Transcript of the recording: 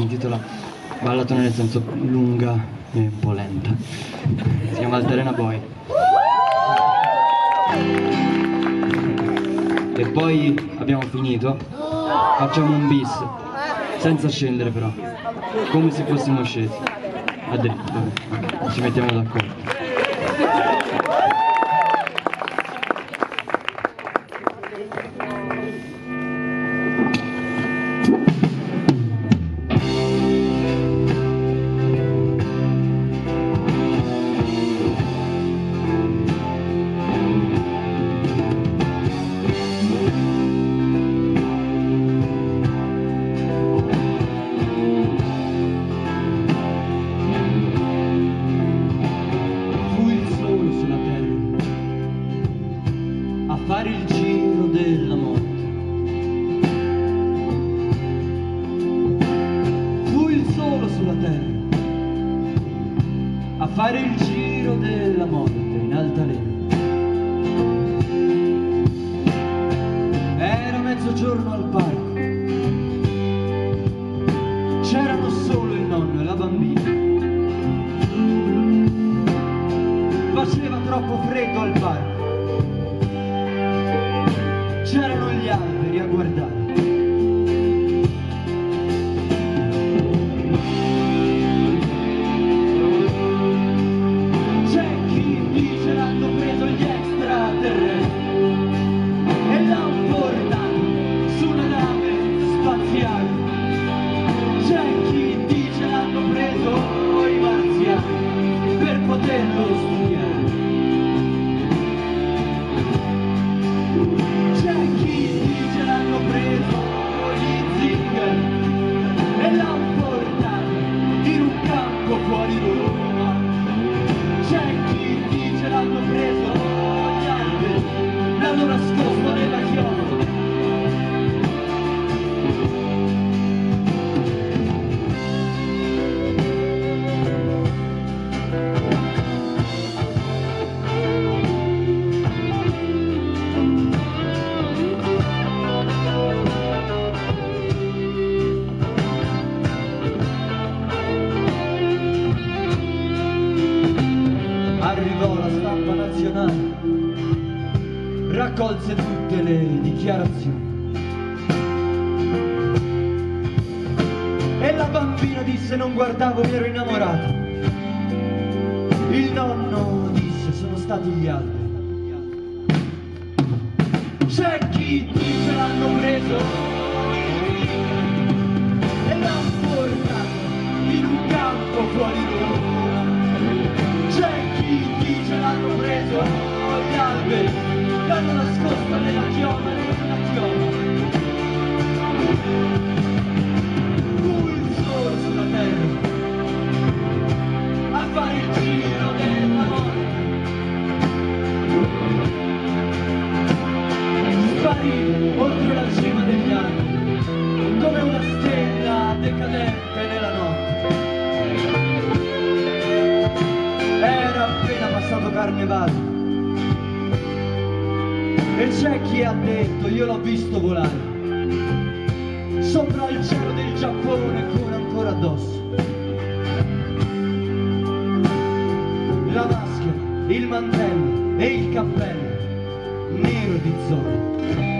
si intitola Ballatone nel senso lunga e un po' lenta. Si chiama Altarena Boy. E poi abbiamo finito, facciamo un bis, senza scendere però, come se fossimo scesi, a dritto, ci mettiamo d'accordo. Fare il giro della morte. Fu il sole sulla terra a fare il giro della morte in altalena. Era mezzogiorno al parco. C'erano solo il nonno e la bambina. Faceva troppo freddo C'è chi dice l'hanno preso gli alberi, l'hanno nascosto Arrivò la stampa nazionale, raccolse tutte le dichiarazioni. E la bambina disse non guardavo, mi ero innamorato. Il nonno disse sono stati gli alberi. C'è chi dice l'hanno preso nella chioma, nella chioma. Fu il sole sulla terra a fare il giro della morte. Sparì oltre la cima degli anni, come una stella decadente carnevale e c'è chi ha detto io l'ho visto volare. Sopra il cielo del Giappone con ancora addosso. La maschera, il mantello e il cappello nero di zona